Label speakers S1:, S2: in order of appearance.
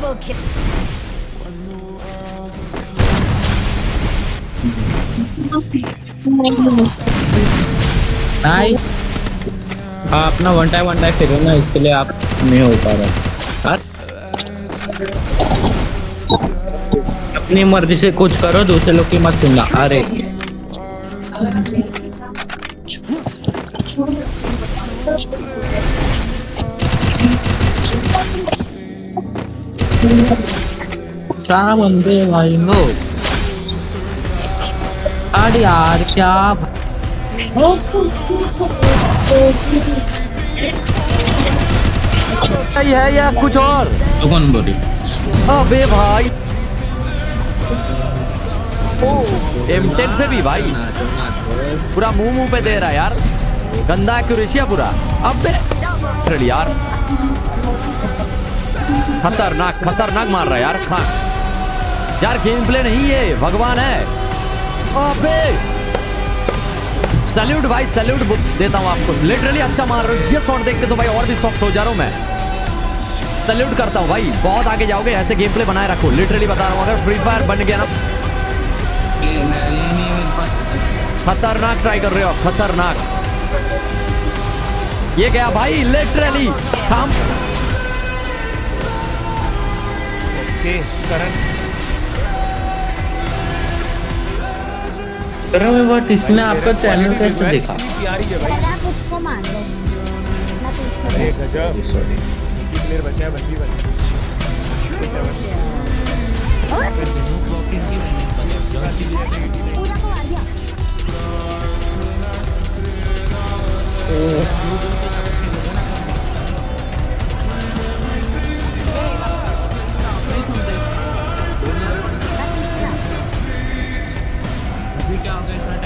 S1: Double kill.
S2: हाँ अपना one time one time खेलो ना इसके लिए आप नहीं हो पा रहा। अपनी मर्ज़ी से कुछ करो, दूसरे लोग की मत सुनना। अरे। क्या बंदे भाई लोग? अरे यार क्या
S3: सही है या कुछ और?
S2: कौन बोली
S3: अबे भाई। एमटेक से भी भाई। पूरा मुँह मुँह पे दे रहा है यार। गंदा एक्यूरेशिया पूरा। अब यार। खतरनाक खतरनाक मार रहा है यार हाँ। यार गेम प्ले नहीं है, भगवान है। अबे सैल्यूट भाई सैल्यूट देता हूँ आपको। लिटरली अच्छा मार रहे हो। ये शॉट देख के तो भाई और भी सॉफ्ट हो जा रहा हूँ मैं। सैल्यूट करता हूँ भाई। बहुत आगे जाओगे, ऐसे गेम प्ले बनाए रखो। लिटरली बता रहा हूँ, अगर फ्री फायर बन गया ना। खतरनाक ट्राई कर रहे हो खतरनाक। ये गया भाई लिटरली हम
S2: करो में बट इसने आपका चैनल कैसे देखा?
S1: अगर आप उसको मान लो। मैं तो उसको
S4: प्लेयर बचा है। बची बची
S2: अभी क्या